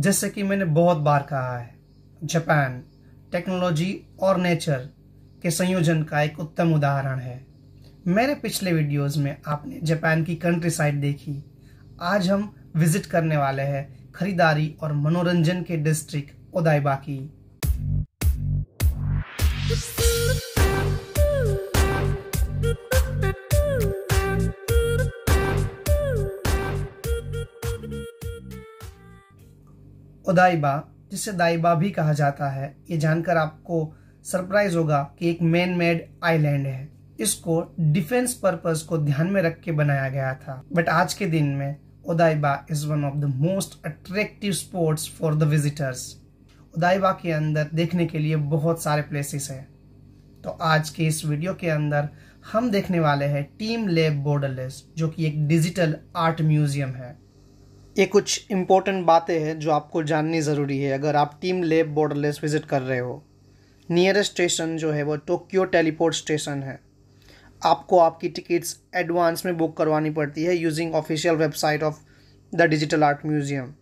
जैसे कि मैंने बहुत बार कहा है, जापान, टेक्नोलॉजी और नेचर के संयोजन का एक उत्तम उदाहरण है। मेरे पिछले वीडियोस में आपने जापान की कंट्री साइड देखी। आज हम विज़िट करने वाले हैं खरीदारी और मनोरंजन के डिस्ट्रिक्ट ओदाइबा की ओदाइबा जिसे दाइबा भी कहा जाता है, ये जानकर आपको सरप्राइज़ होगा कि एक मैन मेड आइलैंड है। इसको डिफेंस पर्पस को ध्यान में रख के बनाया गया था। बट आज के दिन में Odaiba is one of the most attractive spots for the visitors Odaiba के अंदर देखने के लिए बहुत सारे प्लेसेस हैं। तो आज के इस वीडियो के अंदर, हम देखने वाले हैं टीम लेब बॉर्डरलेस जो कि एक डिजिटल आर्ट म्यूज़ियम है। ये कुछ इम्पोर्टेंट बातें हैं जो आपको जाननी ज़रूरी है। अगर आप टीम लेब बॉर्डरलेस विज़िट कर रहे हो नियरेस्ट स्टेशन जो है वो टोक्यो टेलीपोर्ट स्टेशन है। आपको आपकी टिकट्स एडवांस में बुक करवानी पड़ती है using official website of the digital art museum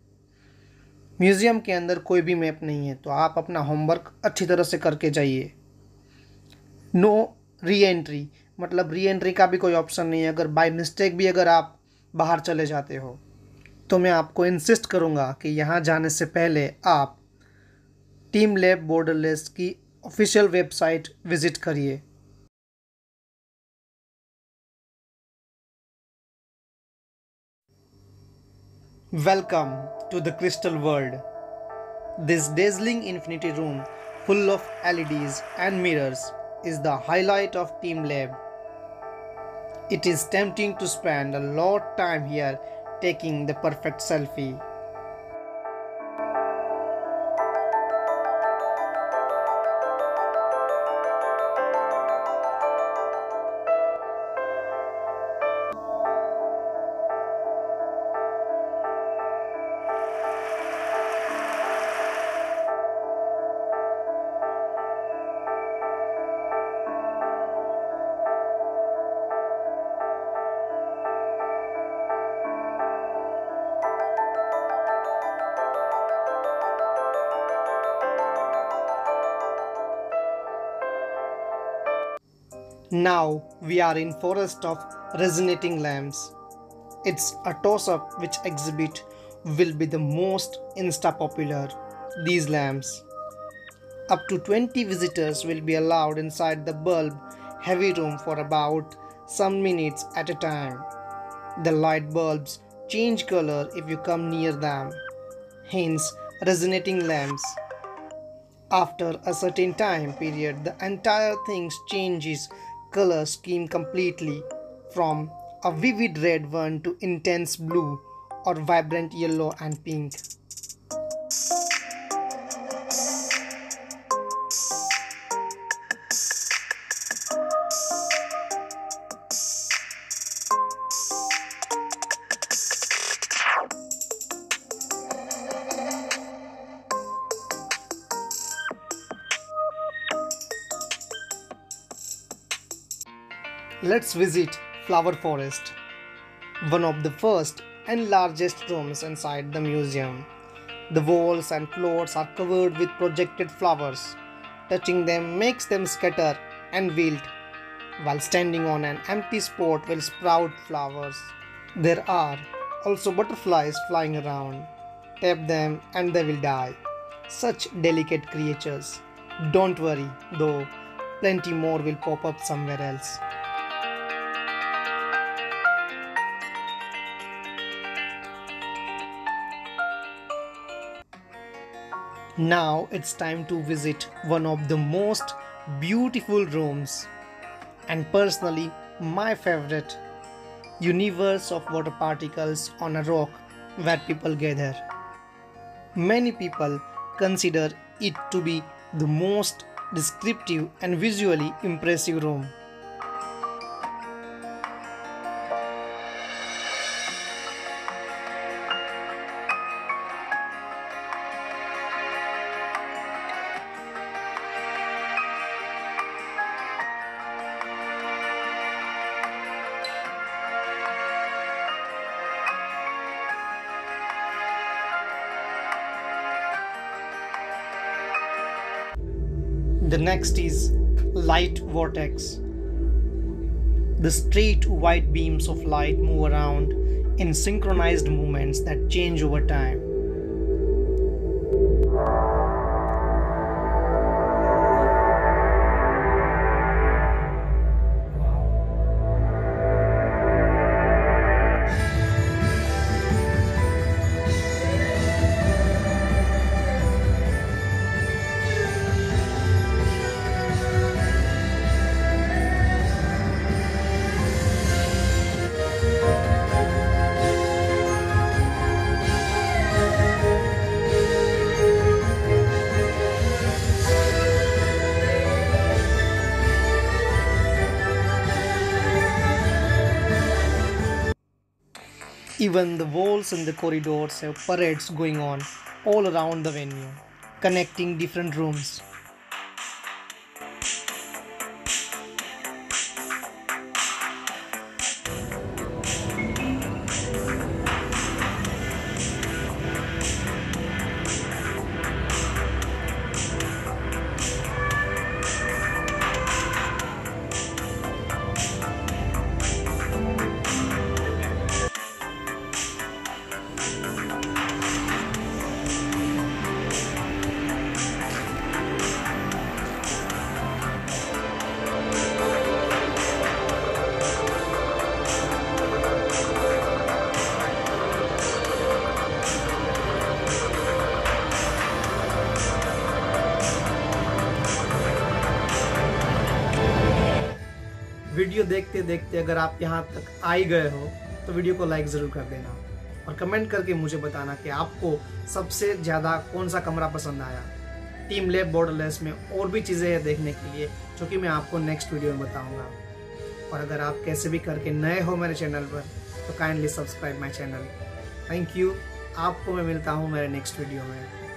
museum के अंदर कोई भी मैप नहीं है तो आप अपना होमवर्क अच्छी तरह से करके जाइए। नो री एंट्री मतलब री एंट्री का भी कोई ऑप्शन नहीं है। अगर बाय मिस्टेक भी अगर आप बाहर चले जाते हो तो मैं आपको इंसिस्ट करूँगा कि यहाँ जाने से पहले आप टीम लैब बॉर्डरलेस की ऑफिशियल वेबसाइट विज़िट करिए। Welcome to the crystal world this dazzling infinity room full of L and mirrors is the highlight of Team Lab it is tempting to spend a lot time here taking the perfect selfie. Now we are in forest of resonating lamps. It's a toss-up which exhibit will be the most insta popular. These lamps. Up to 20 visitors will be allowed inside the bulb heavy room for about some minutes at a time. The light bulbs change color if you come near them. Hence resonating lamps. After a certain time period, the entire thing changes color scheme completely from a vivid red one to intense blue or vibrant yellow and pink. Let's visit Flower Forest, one of the first and largest rooms inside the museum. The walls and floors are covered with projected flowers. Touching them makes them scatter and wilt, while standing on an empty spot will sprout flowers. There are also butterflies flying around. Tap them and they will die. Such delicate creatures. Don't worry, though, plenty more will pop up somewhere else. Now it's time to visit one of the most beautiful rooms and personally my favorite universe of water particles on a rock where people gather. Many people consider it to be the most descriptive and visually impressive room. The next is light vortex. The straight white beams of light move around in synchronized movements that change over time. Even the walls and the corridors have parades going on all around the venue, connecting different rooms. Video देखते देखते अगर आप यहाँ तक आ ही गए हो तो video को लाइक ज़रूर कर देना और कमेंट करके मुझे बताना कि आपको सबसे ज़्यादा कौन सा कमरा पसंद आया। टीम लेब बॉर्डरलेस में और भी चीज़ें हैं देखने के लिए, जो कि मैं आपको नेक्स्ट वीडियो में बताऊँगा। और अगर आप कैसे भी करके नए हो मेरे चैनल पर तो kindly subscribe my channel thank you आपको मैं मिलता हूँ मेरे नेक्स्ट वीडियो में।